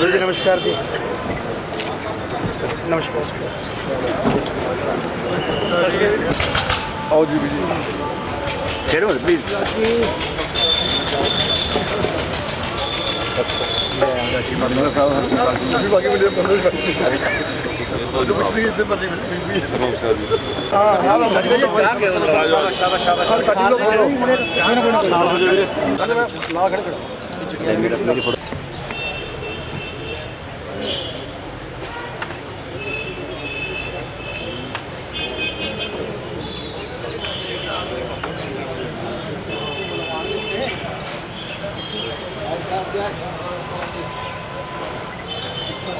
Veja namaskar ji. Namaskar. Ao ji biji. Share with please. हाँ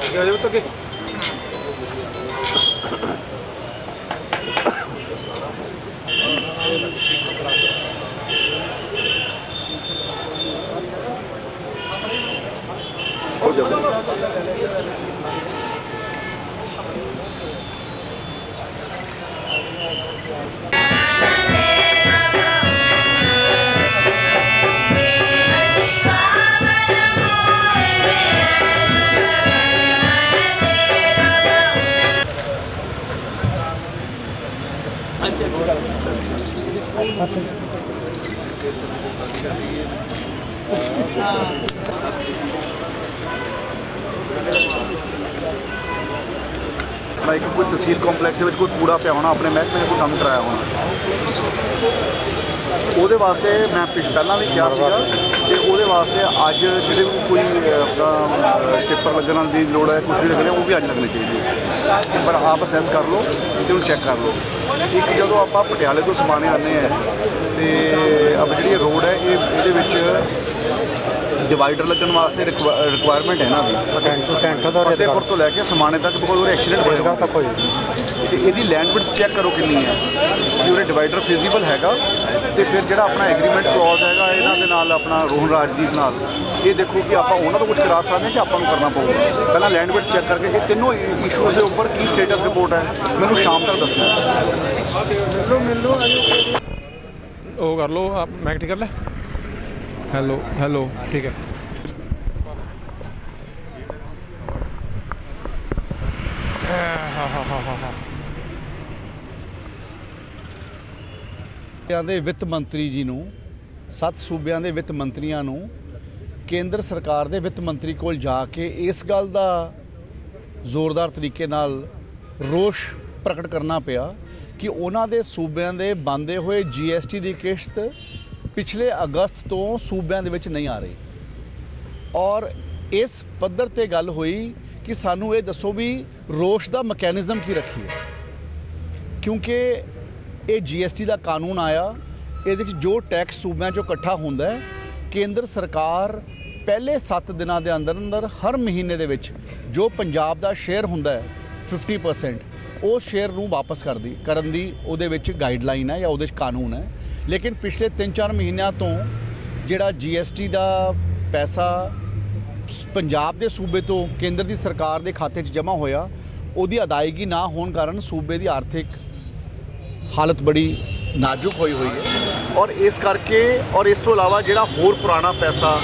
ਸਾਹਿਬ ਹਰ ਸਾਲ ਜੀ ਬਾਕੀ ਮਿਲੇ ਲਾਈਕ ਕੋਈ ਤਹਿਸੀਲ ਕੰਪਲੈਕਸ ਦੇ ਵਿੱਚ ਕੋਈ ਕੂੜਾ ਪਿਆ ਹੋਣਾ, ਆਪਣੇ ਮਹਿਕਮੇ ਨੇ ਕੋਈ ਕੰਮ ਕਰਾਇਆ ਹੋਣਾ ਉਹਦੇ ਵਾਸਤੇ ਮੈਂ ਪਹਿਲਾਂ ਵੀ ਕਿਹਾ ਸੀਗਾ ਕਿ ਉਹਦੇ ਵਾਸਤੇ ਅੱਜ ਜਿਹੜੇ ਵੀ ਕੋਈ ਆਪਣਾ ਪੇਪਰ ਲੱਗਣ ਦੀ ਲੋੜ ਹੈ ਕੁਝ ਵੀ ਲੱਗਣੇ ਉਹ ਵੀ ਅੱਜ ਲੱਗਣੇ ਚਾਹੀਦੇ ਹੈ। ਪਰ ਆਪ ਅਸੈਸ ਕਰ ਲਓ ਤੇ ਉਹਨੂੰ ਚੈੱਕ ਕਰ ਲਓ ਇੱਕ ਜਦੋਂ ਆਪਾਂ ਪਟਿਆਲੇ ਤੋਂ ਸਮਾਨੇ ਆਉਂਦੇ ਆ ਤੇ ਅਬ ਜਿਹੜੀ ਰੋਡ ਹੈ, ਇਹ ਇਹਦੇ ਵਿੱਚ ਡਿਵਾਈਡਰ ਲੱਗਣ ਵਾਸਤੇ ਰਿਕੁਆਇਰਮੈਂਟ ਹੈ ਨਾ ਵੀ। ਟੈਂਟੂ ਸੈਂਟਰ ਦਾ ਫਤਿਹਪੁਰ ਤੋਂ ਲੈ ਕੇ ਸਮਾਣੇ ਤੱਕ ਬਹੁਤ ਉਹ ਐਕਸੀਡੈਂਟ ਹੋਏਗਾ ਤਾਂ ਕੋਈ ਤੇ ਇਹਦੀ ਲੈਂਡ ਵਿਡਥ ਚੈੱਕ ਕਰੋ ਕਿੰਨੀ ਹੈ। ਕਿ ਉਹਦੇ ਡਿਵਾਈਡਰ ਫਿਜ਼ੀਬਲ ਹੈਗਾ। ਤੇ ਫਿਰ ਜਿਹੜਾ ਆਪਣਾ ਐਗਰੀਮੈਂਟ ਕਲੌਜ਼ ਹੈਗਾ ਇਹਨਾਂ ਦੇ ਨਾਲ ਆਪਣਾ ਰੋਹਨ ਰਾਜਦੀਪ ਨਾਲ ਇਹ ਦੇਖੋ ਕਿ ਆਪਾਂ ਉਹਨਾਂ ਤੋਂ ਕੁਝ ਕਰਾ ਸਕਦੇ ਹਾਂ ਕਿ ਆਪਾਂ ਨੂੰ ਕਰਨਾ ਪਊਗਾ। ਪਹਿਲਾਂ ਲੈਂਡ ਵਿਡਥ ਚੈੱਕ ਕਰਕੇ ਇਹ ਤਿੰਨੋਂ ਇਸ਼ੂਜ਼ ਦੇ ਉੱਪਰ ਕੀ ਸਟੇਟਸ ਰਿਪੋਰਟ ਹੈ ਮੈਨੂੰ ਸ਼ਾਮ ਤੱਕ ਦੱਸਣਾ ਉਹ ਕਰ ਲਓ ਆਪ ਮੈਕ ਠੀਕ ਕਰ ਲੈ ਹੈਲੋ ਹੈਲੋ। ਠੀਕ ਹੈ। ਦੇ ਵਿੱਤ ਮੰਤਰੀ ਜੀ ਨੂੰ ਸੱਤ ਸੂਬਿਆਂ ਦੇ ਵਿੱਤ ਮੰਤਰੀਆਂ ਨੂੰ ਕੇਂਦਰ ਸਰਕਾਰ ਦੇ ਵਿੱਤ ਮੰਤਰੀ ਕੋਲ ਜਾ ਕੇ ਇਸ ਗੱਲ ਦਾ ਜ਼ੋਰਦਾਰ ਤਰੀਕੇ ਨਾਲ ਰੋਸ਼ ਪ੍ਰਗਟ ਕਰਨਾ ਪਿਆ ਕਿ ਉਹਨਾਂ ਦੇ ਸੂਬਿਆਂ ਦੇ ਬੰਦੇ ਹੋਏ ਜੀਐਸਟੀ ਦੀ ਕਿਸ਼ਤ ਪਿਛਲੇ ਅਗਸਤ ਤੋਂ ਸੂਬਿਆਂ ਦੇ ਵਿੱਚ ਨਹੀਂ ਆ ਰਹੀ। ਔਰ ਇਸ ਪੱਧਰ ਤੇ ਗੱਲ ਹੋਈ ਕਿ ਸਾਨੂੰ ਇਹ ਦੱਸੋ ਵੀ ਰੋਸ਼ ਦਾ ਮੈਕੈਨਿਜ਼ਮ ਕੀ ਰੱਖੀਏ ਕਿਉਂਕਿ ਇਹ ਜੀਐਸਟੀ ਦਾ ਕਾਨੂੰਨ ਆਇਆ, ਇਹਦੇ ਵਿੱਚ ਜੋ ਟੈਕਸ ਸੂਬਿਆਂ ਚੋਂ ਇਕੱਠਾ ਹੁੰਦਾ ਹੈ, ਕੇਂਦਰ ਸਰਕਾਰ ਪਹਿਲੇ 7 ਦਿਨਾਂ ਦੇ ਅੰਦਰ ਅੰਦਰ ਹਰ ਮਹੀਨੇ ਦੇ ਵਿੱਚ ਜੋ ਪੰਜਾਬ ਦਾ ਸ਼ੇਅਰ ਹੁੰਦਾ ਹੈ 50% ਉਹ ਸ਼ੇਅਰ ਨੂੰ ਵਾਪਸ ਕਰਦੀ, ਕਰਨ ਦੀ ਉਹਦੇ ਵਿੱਚ ਗਾਈਡਲਾਈਨ ਹੈ ਜਾਂ ਉਹਦੇ ਵਿੱਚ ਕਾਨੂੰਨ ਹੈ। ਲੇਕਿਨ ਪਿਛਲੇ 3-4 ਮਹੀਨਿਆਂ ਤੋਂ ਜਿਹੜਾ ਜੀਐਸਟੀ ਦਾ ਪੈਸਾ ਪੰਜਾਬ ਦੇ ਸੂਬੇ ਤੋਂ ਕੇਂਦਰ ਦੀ ਸਰਕਾਰ ਦੇ ਖਾਤੇ 'ਚ ਜਮ੍ਹਾਂ ਹੋਇਆ, ਉਹਦੀ ਅਦਾਇਗੀ ਨਾ ਹੋਣ ਕਾਰਨ ਸੂਬੇ ਦੀ ਆਰਥਿਕ ਹਾਲਤ ਬੜੀ ਨਾਜ਼ੁਕ ਹੋਈ ਹੋਈ ਹੈ। ਔਰ ਇਸ ਕਰਕੇ, ਔਰ ਇਸ ਤੋਂ ਇਲਾਵਾ ਜਿਹੜਾ ਹੋਰ ਪੁਰਾਣਾ ਪੈਸਾ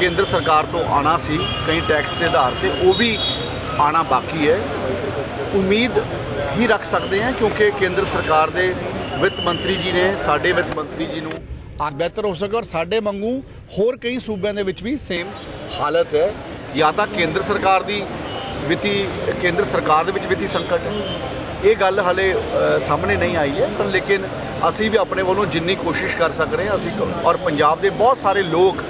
ਕੇਂਦਰ ਸਰਕਾਰ ਤੋਂ ਆਣਾ ਸੀ, ਕਈ ਟੈਕਸ ਦੇ ਆਧਾਰ ਤੇ, ਉਹ ਵੀ ਆਣਾ ਬਾਕੀ ਹੈ। ਉਮੀਦ ਹੀ ਰੱਖ ਸਕਦੇ ਹਾਂ, ਕਿਉਂਕਿ ਕੇਂਦਰ ਸਰਕਾਰ ਦੇ ਵਿੱਤ ਮੰਤਰੀ ਜੀ ਨੇ, ਸਾਡੇ ਵਿੱਤ ਮੰਤਰੀ ਜੀ ਨੂੰ ਆ ਬਿਹਤਰ ਹੋ ਸਕੇ ਔਰ ਸਾਡੇ ਵਾਂਗੂ ਹੋਰ ਕਈ ਸੂਬਿਆਂ ਦੇ ਵਿੱਚ ਵੀ ਸੇਮ ਹਾਲਤ ਹੈ। ਜਾਂ ਤਾਂ ਕੇਂਦਰ ਸਰਕਾਰ ਦੀ ਵਿੱਤੀ, ਕੇਂਦਰ ਸਰਕਾਰ ਦੇ ਵਿੱਚ ਵਿੱਤੀ ਸੰਕਟ ਹੈ। ਇਹ ਗੱਲ ਹਲੇ ਸਾਹਮਣੇ ਨਹੀਂ ਆਈ ਹੈ, ਪਰ ਲੇਕਿਨ ਅਸੀਂ ਵੀ ਆਪਣੇ ਵੱਲੋਂ ਜਿੰਨੀ ਕੋਸ਼ਿਸ਼ ਕਰ ਸਕ ਰਹੇ ਹਾਂ, ਅਸੀਂ ਔਰ ਪੰਜਾਬ ਦੇ ਬਹੁਤ ਸਾਰੇ ਲੋਕ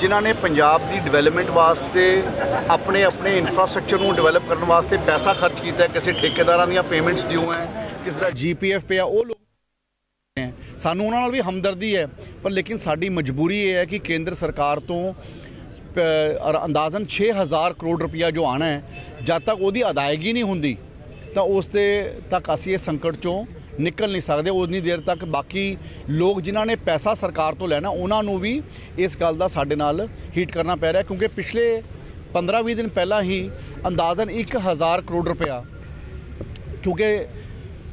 ਜਿਨ੍ਹਾਂ ਨੇ ਪੰਜਾਬ ਦੀ ਡਿਵੈਲਪਮੈਂਟ ਵਾਸਤੇ ਆਪਣੇ ਆਪਣੇ ਇਨਫਰਾਸਟ੍ਰਕਚਰ ਨੂੰ ਡਿਵੈਲਪ ਕਰਨ ਵਾਸਤੇ ਪੈਸਾ ਖਰਚ ਕੀਤਾ ਕਿਸੇ ਠੇਕੇਦਾਰਾਂ ਦੀਆਂ ਪੇਮੈਂਟਸ ਡਿਊ ਹੈ, ਕਿਸੇ ਦਾ ਜੀਪੀਐਫ ਪਿਆ, ਉਹ ਲੋਕ ਸਾਨੂੰ ਉਹਨਾਂ ਨਾਲ ਵੀ ਹਮਦਰਦੀ ਹੈ, ਪਰ ਲੇਕਿਨ ਸਾਡੀ ਮਜਬੂਰੀ ਇਹ ਹੈ ਕਿ ਕੇਂਦਰ ਸਰਕਾਰ ਤੋਂ ਪ- ਔਰ ਅੰਦਾਜ਼ਨ 6000 ਕਰੋੜ ਰੁਪਇਆ ਜੋ ਆਣਾ ਹੈ, ਜਦ ਤੱਕ ਉਹਦੀ ਅਦਾਇਗੀ ਨਹੀਂ ਹੁੰਦੀ, ਤਾਂ ਉਸ ਦੇ ਤੱਕ ਅਸੀਂ ਇਹ ਸੰਕਟ ਚੋਂ ਨਿਕਲ ਨਹੀਂ ਸਕਦੇ, ਉਨੀ ਦੇਰ ਤੱਕ ਬਾਕੀ ਲੋਕ ਜਿਨ੍ਹਾਂ ਨੇ ਪੈਸਾ ਸਰਕਾਰ ਤੋਂ ਲੈਣਾ, ਉਹਨਾਂ ਨੂੰ ਵੀ ਇਸ ਗੱਲ ਦਾ ਸਾਡੇ ਨਾਲ ਹੀਟ ਕਰਨਾ ਪੈ ਰਿਹਾ, ਕਿਉਂਕਿ ਪਿਛਲੇ 15-20 ਦਿਨ ਪਹਿਲਾਂ ਹੀ ਅੰਦਾਜ਼ਨ 1000 ਕਰੋੜ ਰੁਪਇਆ, ਕਿਉਂਕਿ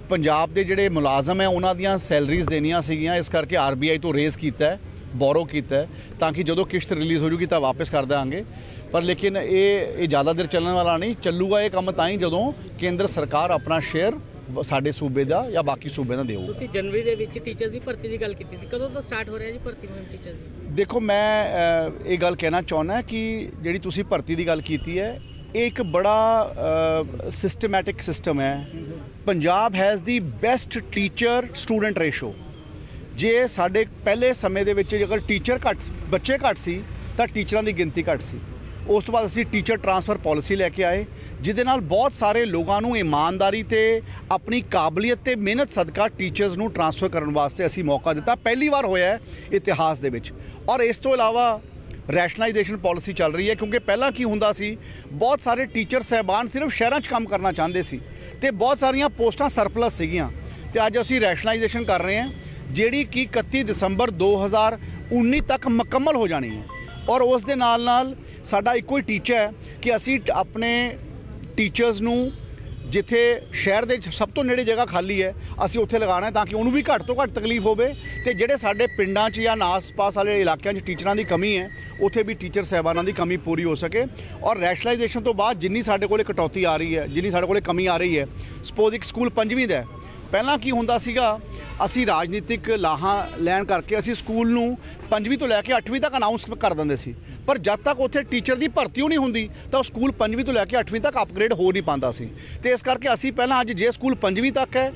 ਪੰਜਾਬ ਦੇ ਜਿਹੜੇ ਮੁਲਾਜ਼ਮ ਹੈ ਉਹਨਾਂ ਦੀਆਂ ਸੈਲਰੀਜ਼ ਦੇਣੀਆਂ ਸੀਗੀਆਂ। ਇਸ ਕਰਕੇ ਆਰਬੀਆਈ ਤੋਂ ਰੇਜ਼ ਕੀਤਾ ਹੈ ਬੋਰੋ ਕੀਤਾ ਹੈ ਤਾਂ ਕਿ ਜਦੋਂ ਕਿਸ਼ਤ ਰਿਲੀਜ਼ ਹੋ ਜੂਗੀ ਤਾਂ ਵਾਪਸ ਕਰ ਦੇਵਾਂਗੇ। ਪਰ ਲੇਕਿਨ ਇਹ ਇਹ ਜ਼ਿਆਦਾ ਦੇਰ ਚੱਲਣ ਵਾਲਾ ਨਹੀਂ। ਚੱਲੂਗਾ ਇਹ ਕੰਮ ਤਾਂ ਹੀ ਜਦੋਂ ਕੇਂਦਰ ਸਰਕਾਰ ਆਪਣਾ ਸ਼ੇਅਰ ਸਾਡੇ ਸੂਬੇ ਦਾ ਜਾਂ ਬਾਕੀ ਸੂਬੇ ਦਾ ਦੇਊ ਤੁਸੀਂ ਜਨਵਰੀ ਦੇ ਵਿੱਚ ਟੀਚਰਸ ਦੀ ਭਰਤੀ ਦੀ ਗੱਲ ਕੀਤੀ ਸੀ। ਕਦੋਂ ਤੋਂ ਸਟਾਰਟ ਹੋ ਰਿਹਾ ਜੀ ਭਰਤੀ ਮੁਹਿੰਮ ਟੀਚਰਸ ਦੀ? ਦੇਖੋ ਮੈਂ ਇਹ ਗੱਲ ਕਹਿਣਾ ਚਾਹੁੰਦਾ ਕਿ ਜਿਹੜੀ ਤੁਸੀਂ ਭਰਤੀ ਦੀ ਗੱਲ ਕੀਤੀ ਹੈ ਇਹ ਇੱਕ ਬੜਾ ਸਿਸਟਮੈਟਿਕ ਸਿਸਟਮ ਹੈ। Punjab has the best teacher student ratio ਜੇ ਸਾਡੇ ਪਹਿਲੇ ਸਮੇਂ ਦੇ ਵਿੱਚ ਅਗਰ ਟੀਚਰ ਘੱਟ ਬੱਚੇ ਘੱਟ ਸੀ, ਤਾਂ ਟੀਚਰਾਂ ਦੀ ਗਿਣਤੀ ਘੱਟ ਸੀ। ਉਸ ਤੋਂ ਬਾਅਦ ਅਸੀਂ ਟੀਚਰ ਟਰਾਂਸਫਰ ਪਾਲਿਸੀ ਲੈ ਕੇ ਆਏ, ਜਿਹਦੇ ਨਾਲ ਬਹੁਤ ਸਾਰੇ ਲੋਕਾਂ ਨੂੰ ਇਮਾਨਦਾਰੀ ਤੇ ਆਪਣੀ ਕਾਬਲੀਅਤ ਤੇ ਮਿਹਨਤ ਸਦਕਾ ਟੀਚਰਸ ਨੂੰ ਟਰਾਂਸਫਰ ਕਰਨ ਵਾਸਤੇ ਅਸੀਂ ਮੌਕਾ ਦਿੱਤਾ। ਪਹਿਲੀ ਵਾਰ ਹੋਇਆ ਹੈ ਇਤਿਹਾਸ ਦੇ ਵਿੱਚ। ਔਰ ਇਸ ਤੋਂ ਇਲਾਵਾ ਰੈਸ਼ਨਲਾਈਜੇਸ਼ਨ ਪਾਲਿਸੀ ਚੱਲ ਰਹੀ ਹੈ, ਕਿਉਂਕਿ ਪਹਿਲਾਂ ਕੀ ਹੁੰਦਾ ਸੀ, ਬਹੁਤ ਸਾਰੇ ਟੀਚਰ ਸਹਿਬਾਨ ਸਿਰਫ ਸ਼ਹਿਰਾਂ 'ਚ ਕੰਮ ਕਰਨਾ ਚਾਹੁੰਦੇ ਸੀ ਤੇ ਬਹੁਤ ਸਾਰੀਆਂ ਪੋਸਟਾਂ ਸਰਪਲਸ ਸੀਗੀਆਂ। ਤੇ ਅੱਜ ਅਸੀਂ ਰੈਸ਼ਨਲਾਈਜੇਸ਼ਨ ਕਰ ਰਹੇ ਹਾਂ, ਜਿਹੜੀ ਕਿ 31 ਦਸੰਬਰ 2019 ਤੱਕ ਮੁਕੰਮਲ ਹੋ ਜਾਣੀ ਹੈ। ਔਰ ਉਸ ਦੇ ਨਾਲ ਨਾਲ ਸਾਡਾ ਇੱਕੋ ਹੀ ਟੀਚਾ ਹੈ ਕਿ ਅਸੀਂ ਆਪਣੇ ਟੀਚਰਸ ਨੂੰ ਜਿੱਥੇ ਸ਼ਹਿਰ ਦੇ ਸਭ ਤੋਂ ਨੇੜੇ ਜਗ੍ਹਾ ਖਾਲੀ ਹੈ, ਅਸੀਂ ਉੱਥੇ ਲਗਾਉਣਾ ਤਾਂ ਕਿ ਉਹਨੂੰ ਵੀ ਘੱਟ ਤੋਂ ਘੱਟ ਤਕਲੀਫ ਹੋਵੇ ਤੇ ਜਿਹੜੇ ਸਾਡੇ ਪਿੰਡਾਂ 'ਚ ਜਾਂ ਆਸ-ਪਾਸ ਵਾਲੇ ਇਲਾਕਿਆਂ 'ਚ ਟੀਚਰਾਂ ਦੀ ਕਮੀ ਹੈ, ਉੱਥੇ ਵੀ ਟੀਚਰ ਸਹਿਬਾਨਾਂ ਦੀ ਕਮੀ ਪੂਰੀ ਹੋ ਸਕੇ ਔਰ ਰੈਸ਼ਨਲਾਈਜੇਸ਼ਨ ਤੋਂ ਬਾਅਦ ਜਿੰਨੀ ਸਾਡੇ ਕੋਲੇ ਕਟੌਤੀ ਆ ਰਹੀ ਹੈ, ਜਿੰਨੀ ਸਾਡੇ ਕੋਲੇ ਕਮੀ ਆ ਰਹੀ ਹੈ ਸਪੋਜ਼ ਇੱਕ ਸਕੂਲ ਪੰਜਵੀਂ ਦਾ ਪਹਿਲਾਂ ਕੀ ਹੁੰਦਾ ਸੀਗਾ, ਅਸੀਂ ਰਾਜਨੀਤਿਕ ਲਾਹਾਂ ਲੈਣ ਕਰਕੇ ਅਸੀਂ ਸਕੂਲ ਨੂੰ ਪੰਜਵੀਂ ਤੋਂ ਲੈ ਕੇ 8ਵੀਂ ਤੱਕ ਅਨਾਉਂਸ ਕਰ ਦਿੰਦੇ ਸੀ। ਪਰ ਜਦ ਤੱਕ ਉੱਥੇ ਟੀਚਰ ਦੀ ਭਰਤੀ ਨਹੀਂ ਹੁੰਦੀ, ਤਾਂ ਉਹ ਸਕੂਲ ਪੰਜਵੀਂ ਤੋਂ ਲੈ ਕੇ 8ਵੀਂ ਤੱਕ ਅਪਗ੍ਰੇਡ ਹੋ ਨਹੀਂ ਪਾਉਂਦਾ ਸੀ। ਤੇ ਇਸ ਕਰਕੇ ਅਸੀਂ ਪਹਿਲਾਂ ਅੱਜ ਜੇ ਸਕੂਲ ਪੰਜਵੀਂ ਤੱਕ ਹੈ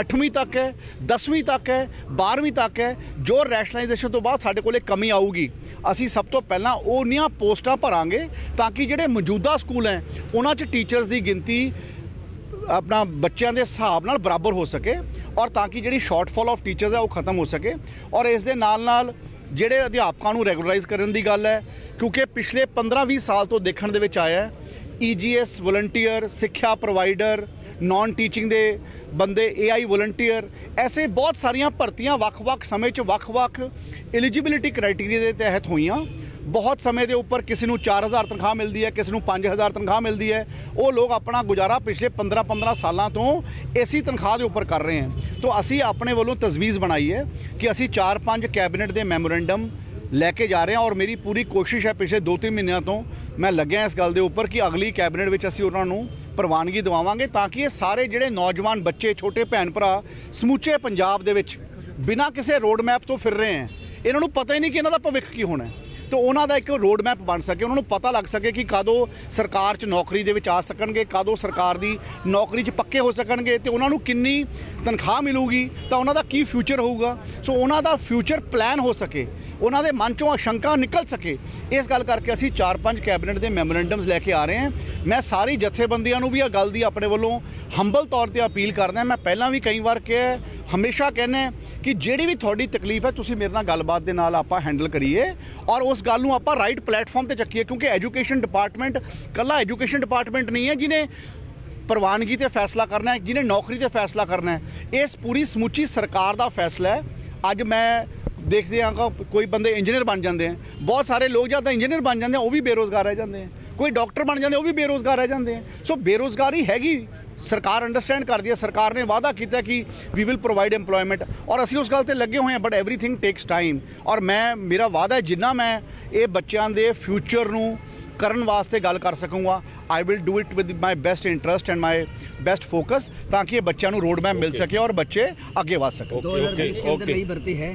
8ਵੀਂ ਤੱਕ ਹੈ 10ਵੀਂ ਤੱਕ ਹੈ 12ਵੀਂ ਤੱਕ ਹੈ, ਜੋ ਰੈਸ਼ਨਲਾਈਜੇਸ਼ਨ ਤੋਂ ਬਾਅਦ ਸਾਡੇ ਕੋਲੇ ਕਮੀ ਆਊਗੀ, ਅਸੀਂ ਸਭ ਤੋਂ ਪਹਿਲਾਂ ਉਹਨੀਆਂ ਪੋਸਟਾਂ ਭਰਾਂਗੇ ਤਾਂ ਕਿ ਜਿਹੜੇ ਮੌਜੂਦਾ ਸਕੂਲ ਹੈ, ਉਹਨਾਂ 'ਚ ਟੀਚਰਸ ਦੀ ਗਿਣਤੀ ਆਪਣਾ ਬੱਚਿਆਂ ਦੇ ਹਿਸਾਬ ਨਾਲ ਬਰਾਬਰ ਹੋ ਸਕੇ ਔਰ ਤਾਂ ਕਿ ਜਿਹੜੀ ਸ਼ਾਰਟਫਾਲ ਆਫ ਟੀਚਰਸ ਹੈ ਉਹ ਖਤਮ ਹੋ ਸਕੇ ਔਰ ਇਸ ਦੇ ਨਾਲ ਨਾਲ ਜਿਹੜੇ ਅਧਿਆਪਕਾਂ ਨੂੰ ਰੈਗੂਲਰਾਈਜ਼ ਕਰਨ ਦੀ ਗੱਲ ਹੈ, ਕਿਉਂਕਿ ਪਿਛਲੇ 15-20 ਸਾਲ ਤੋਂ ਦੇਖਣ ਦੇ ਵਿੱਚ ਆਇਆ ਹੈ ਈਜੀਐਸ ਵਲੰਟੀਅਰ ਸਿੱਖਿਆ ਪ੍ਰੋਵਾਈਡਰ ਨਾਨ ਟੀਚਿੰਗ ਦੇ ਬੰਦੇ ਏਆਈ ਵਲੰਟੀਅਰ ਐਸੇ ਬਹੁਤ ਸਾਰੀਆਂ ਭਰਤੀਆਂ ਵੱਖ-ਵੱਖ ਸਮੇਂ 'ਚ ਵੱਖ-ਵੱਖ ਐਲੀਜੀਬਿਲਿਟੀ ਕ੍ਰਾਈਟੇਰੀਆ ਦੇ ਤਹਿਤ ਹੋਈਆਂ। ਬਹੁਤ ਸਮੇਂ ਦੇ ਉੱਪਰ ਕਿਸੇ ਨੂੰ 4000 ਤਨਖਾਹ ਮਿਲਦੀ ਹੈ, ਕਿਸੇ ਨੂੰ 5000 ਤਨਖਾਹ ਮਿਲਦੀ ਹੈ। ਉਹ ਲੋਕ ਆਪਣਾ ਗੁਜ਼ਾਰਾ ਪਿਛਲੇ 15-15 ਸਾਲਾਂ ਤੋਂ ਇਸੇ ਤਨਖਾਹ ਦੇ ਉੱਪਰ ਕਰ ਰਹੇ ਹਨ ਤੋਂ ਅਸੀਂ ਆਪਣੇ ਵੱਲੋਂ ਤਜਵੀਜ਼ ਬਣਾਈ ਹੈ ਕਿ ਅਸੀਂ 4-5 ਕੈਬਨਿਟ ਦੇ ਮੈਮੋਰੈਂਡਮ ਲੈ ਕੇ ਜਾ ਰਹੇ ਹਾਂ ਔਰ ਮੇਰੀ ਪੂਰੀ ਕੋਸ਼ਿਸ਼ ਹੈ ਪਿਛਲੇ 2-3 ਮਹੀਨਿਆਂ ਤੋਂ ਮੈਂ ਲੱਗਿਆ ਇਸ ਗੱਲ ਦੇ ਉੱਪਰ ਕਿ ਅਗਲੀ ਕੈਬਨਿਟ ਵਿੱਚ ਅਸੀਂ ਉਹਨਾਂ ਨੂੰ ਪ੍ਰਵਾਨਗੀ ਦਿਵਾਵਾਂਗੇ ਤਾਂ ਕਿ ਇਹ ਸਾਰੇ ਜਿਹੜੇ ਨੌਜਵਾਨ ਬੱਚੇ, ਛੋਟੇ ਭੈਣ ਭਰਾ, ਸਮੁੱਚੇ ਪੰਜਾਬ ਦੇ ਵਿੱਚ ਬਿਨਾਂ ਕਿਸੇ ਰੋਡ ਮੈਪ ਤੋਂ ਫਿਰ ਰਹੇ ਹਨ ਇਹਨਾਂ ਨੂੰ ਪਤਾ ਹੀ ਨਹੀਂ ਕਿ ਇਹਨਾਂ ਦਾ ਭਵਿੱਖ ਕੀ ਹੋਣਾ ਹੈ। ਤਾਂ ਉਹਨਾਂ ਦਾ ਇੱਕ ਰੋਡ ਮੈਪ ਬਣ ਸਕੇ, ਉਹਨਾਂ ਨੂੰ ਪਤਾ ਲੱਗ ਸਕੇ ਕਿ ਕਦੋਂ ਸਰਕਾਰ 'ਚ ਨੌਕਰੀ ਦੇ ਵਿੱਚ ਆ ਸਕਣਗੇ, ਕਦੋਂ ਸਰਕਾਰ ਦੀ ਨੌਕਰੀ 'ਚ ਪੱਕੇ ਹੋ ਸਕਣਗੇ ਤੇ ਉਹਨਾਂ ਨੂੰ ਕਿੰਨੀ ਤਨਖਾਹ ਮਿਲੂਗੀ, ਤਾਂ ਉਹਨਾਂ ਦਾ ਕੀ ਫਿਊਚਰ ਹੋਊਗਾ। ਸੋ ਉਹਨਾਂ ਦਾ ਫਿਊਚਰ ਪਲਾਨ ਹੋ ਸਕੇ। ਉਹਨਾਂ ਦੇ ਮਨ 'ਚੋਂ ਅਸ਼ੰਕਾ ਨਿਕਲ ਸਕੇ। ਇਸ ਗੱਲ ਕਰਕੇ ਅਸੀਂ 4-5 ਕੈਬਨਿਟ ਦੇ ਮੈਮੋਰੈਂਡਮਸ ਲੈ ਕੇ ਆ ਰਹੇ ਹਾਂ। ਮੈਂ ਸਾਰੀ ਜਥੇਬੰਦੀਆਂ ਨੂੰ ਵੀ ਇਹ ਗੱਲ ਦੀ ਆਪਣੇ ਵੱਲੋਂ ਹੰਬਲ ਤੌਰ ਤੇ ਅਪੀਲ ਕਰਦਾ ਮੈਂ ਪਹਿਲਾਂ ਵੀ ਕਈ ਵਾਰ ਕਿਹਾ ਹਮੇਸ਼ਾ ਕਹਿੰਦਾ ਕਿ ਜਿਹੜੀ ਵੀ ਤੁਹਾਡੀ ਤਕਲੀਫ ਹੈ, ਤੁਸੀਂ ਮੇਰੇ ਨਾਲ ਗੱਲਬਾਤ ਦੇ ਨਾਲ ਆਪਾਂ ਹੈਂਡਲ ਕਰੀਏ ਔਰ ਉਸ ਗੱਲ ਨੂੰ ਆਪਾਂ ਰਾਈਟ ਪਲੇਟਫਾਰਮ ਤੇ ਚੱਕੀਏ ਕਿਉਂਕਿ ਐਜੂਕੇਸ਼ਨ ਡਿਪਾਰਟਮੈਂਟ ਕੱਲਾ ਐਜੂਕੇਸ਼ਨ ਡਿਪਾਰਟਮੈਂਟ ਨਹੀਂ ਹੈ ਜਿਹਨੇ ਪ੍ਰਵਾਨਗੀ ਤੇ ਫੈਸਲਾ ਕਰਨਾ ਹੈ, ਜਿਹਨੇ ਨੌਕਰੀ ਤੇ ਫੈਸਲਾ ਕਰਨਾ ਹੈ। ਇਸ ਪੂਰੀ ਸਮੁੱਚੀ ਸਰਕਾਰ ਦਾ ਫੈਸਲਾ ਹੈ। ਅੱਜ ਮੈਂ ਦੇਖਦੇ ਹਾਂ ਕਿ ਕੋਈ ਬੰਦੇ ਇੰਜੀਨੀਅਰ ਬਣ ਜਾਂਦੇ ਆ ਬਹੁਤ ਸਾਰੇ ਲੋਕ ਜਦ ਇੰਜੀਨੀਅਰ ਬਣ ਜਾਂਦੇ ਆ ਉਹ ਵੀ ਬੇਰੋਜ਼ਗਾਰ ਰਹਿ ਜਾਂਦੇ ਆ ਕੋਈ ਡਾਕਟਰ ਬਣ ਜਾਂਦੇ ਉਹ ਵੀ ਬੇਰੋਜ਼ਗਾਰ ਰਹਿ ਜਾਂਦੇ ਆ ਸੋ ਬੇਰੋਜ਼ਗਾਰੀ ਹੈਗੀ ਸਰਕਾਰ ਅੰਡਰਸਟੈਂਡ ਕਰਦੀ ਹੈ ਸਰਕਾਰ ਨੇ ਵਾਅਦਾ ਕੀਤਾ ਕਿ ਵੀ ਵਿਲ ਪ੍ਰੋਵਾਈਡ ਏਮਪਲੋਇਮੈਂਟ ਔਰ ਅਸੀਂ ਉਸ ਗੱਲ ਤੇ ਲੱਗੇ ਹੋਏ ਹਾਂ ਬਟ ਐਵਰੀਥਿੰਗ ਟੇਕਸ ਟਾਈਮ ਔਰ ਮੈਂ ਮੇਰਾ ਵਾਅਦਾ ਹੈ ਜਿੰਨਾ ਮੈਂ ਇਹ ਬੱਚਿਆਂ ਦੇ ਫਿਊਚਰ ਨੂੰ ਕਰਨ ਵਾਸਤੇ ਗੱਲ ਕਰ ਸਕੂੰਗਾ I will do it with my best interest and my best focus ਤਾਂ ਕਿ ਇਹ ਬੱਚਿਆਂ ਨੂੰ ਰੋਡ ਮੈਪ ਮਿਲ ਸਕੇ ਔਰ ਬੱਚੇ ਅੱਗੇ वध सकें 2020 के अंदर नई भर्ती है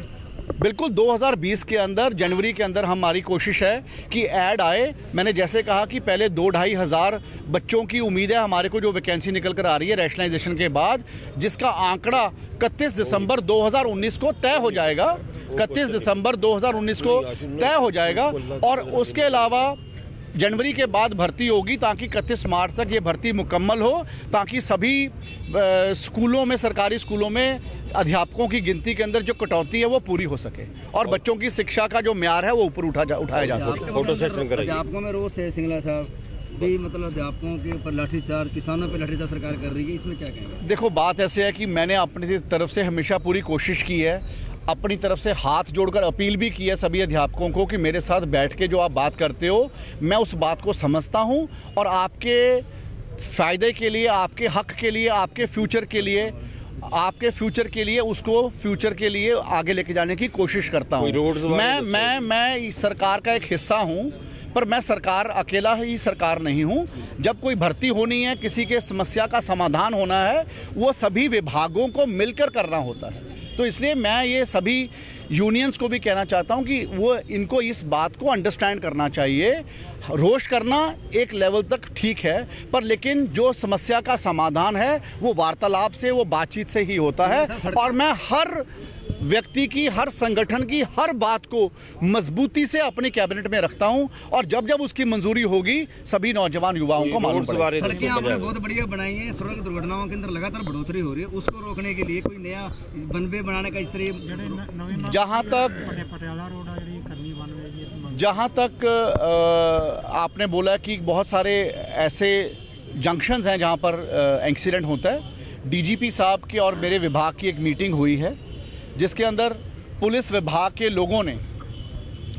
बिल्कुल 2020 के अंदर, जनवरी के अंदर हमारी कोशिश है कि ऐड आए। मैंने जैसे कहा कि पहले दो ढाई हज़ार बच्चों की उम्मीद है हमारे को जो वैकेंसी निकल कर आ रही है रैशनलाइजेशन के बाद, जिसका आंकड़ा 31 दिसंबर 2019 को तय हो जाएगा। 31 दिसंबर 2019 को तय हो जाएगा और उसके अलावा जनवरी के बाद भर्ती होगी ताकि 31 मार्च तक ये भर्ती मुकम्मल हो ताकि सभी स्कूलों में सरकारी स्कूलों में अध्यापकों की गिनती के अंदर जो कटौती है वो पूरी हो सके और बच्चों की शिक्षा का जो म्यार है वो ऊपर उठा जा उठाया जा सके। फ़ोटो सेशन अध्यापकों में रोज है सिंगला साहब भी मतलब अध्यापकों के ऊपर लाठीचार्ज किसानों पर लाठीचार्ज सरकार कर रही है इसमें क्या कहेंगे? देखो बात ऐसे है कि मैंने अपनी तरफ़ से हमेशा पूरी कोशिश की है अपनी तरफ़ से हाथ जोड़कर अपील भी की है सभी अध्यापकों को कि मेरे साथ बैठ के जो आप बात करते हो मैं उस बात को समझता हूँ और आपके फ़ायदे के लिए आपके हक के लिए आपके फ्यूचर के लिए आपके फ्यूचर के लिए उसको फ्यूचर के लिए आगे लेके जाने की कोशिश करता हूँ। मैं मैं मैं इस सरकार का एक हिस्सा हूँ पर मैं सरकार अकेला ही सरकार नहीं हूँ। जब कोई भर्ती होनी है किसी के समस्या का समाधान होना है वो सभी विभागों को मिलकर करना होता है। तो इसलिए मैं ये सभी यूनियंस को भी कहना चाहता हूँ कि वो इनको इस बात को अंडरस्टैंड करना चाहिए। रोष करना एक लेवल तक ठीक है पर लेकिन जो समस्या का समाधान है वो वार्तालाप से वो बातचीत से ही होता है। और मैं हर व्यक्ति की हर संगठन की हर बात को मजबूती से अपने कैबिनेट में रखता हूँ और जब जब उसकी मंजूरी होगी सभी नौजवान युवाओं को मालूम सड़कें आपने बहुत बढ़िया बनाई हैं सड़क दुर्घटनाओं के अंदर लगातार बढ़ोतरी हो रही है उसको रोकने के लिए कोई नया बनवे बनाने का इस तरह जहाँ तक जहाँ तक आपने बोला कि बहुत सारे ऐसे जंक्शंस हैं जहाँ पर एक्सीडेंट होता है। डीजीपी साहब की और मेरे विभाग की एक मीटिंग हुई है। जिसके अंदर पुलिस विभाग के लोगों ने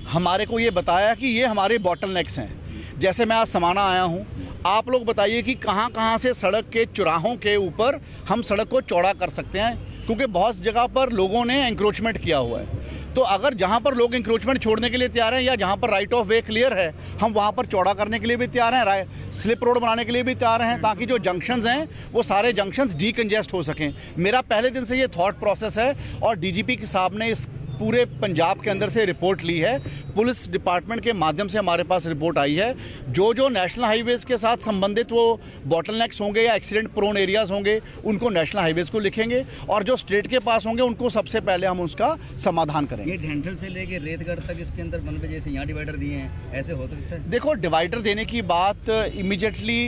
हमारे को ये बताया कि ये हमारे बॉटल नेक्स हैं। जैसे मैं आज समाना आया हूँ, आप लोग बताइए कि कहाँ कहाँ से सड़क के चुराहों के ऊपर हम सड़क को चौड़ा कर सकते हैं, क्योंकि बहुत जगह पर लोगों ने इंक्रोचमेंट किया हुआ है। तो अगर जहाँ पर लोग इंक्रोचमेंट छोड़ने के लिए तैयार हैं या जहाँ पर राइट ऑफ़ वे क्लियर है, हम वहाँ पर चौड़ा करने के लिए भी तैयार हैं, राय स्लिप रोड बनाने के लिए भी तैयार हैं, ताकि जो जंक्शंस हैं, वो सारे जंक्शंस डीकंजेस्ट हो सकें। मेरा पहले दिन से ये थाट प्रोसेस है और डीजीपी साहब ने इस पूरे पंजाब के अंदर से रिपोर्ट ली है। पुलिस डिपार्टमेंट के माध्यम से हमारे पास रिपोर्ट आई है। जो जो नेशनल हाईवेज़ के साथ संबंधित वो बॉटलनेक्स होंगे या एक्सीडेंट प्रोन एरियाज़ होंगे उनको नेशनल हाईवेज़ को लिखेंगे और जो स्टेट के पास होंगे उनको सबसे पहले हम उसका समाधान करेंगे। ये ढेंठल से लेके रेतगढ़ तक इसके अंदर बनवे जैसे यहाँ डिवाइडर दिए हैं ऐसे हो सकता है? देखो डिवाइडर देने की बात इमीडिएटली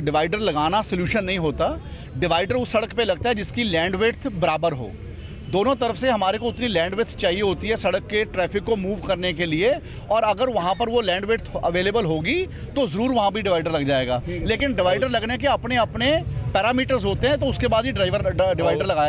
डिवाइडर लगाना सोल्यूशन नहीं होता। डिवाइडर उस सड़क पर लगता है जिसकी लैंड वेथ बराबर हो। दोनों तरफ़ से हमारे को उतनी लैंड वेथ चाहिए होती है सड़क के ट्रैफ़िक को मूव करने के लिए। और अगर वहाँ पर वो लैंड वेथ अवेलेबल होगी तो ज़रूर वहाँ भी डिवाइडर लग जाएगा। लेकिन डिवाइडर लगने के अपने अपने पैरामीटर्स होते हैं तो उसके बाद ही ड्राइवर डिवाइडर लगाया